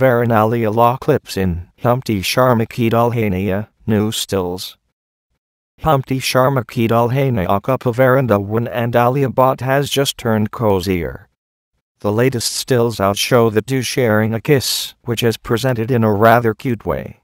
Varun-Alia law clips in Humpty Sharma Ki Dulhania, new stills. Humpty Sharma Ki Dulhania Akapavaranda one and Alia Bhatt has just turned cozier. The latest stills out show the two sharing a kiss, which is presented in a rather cute way.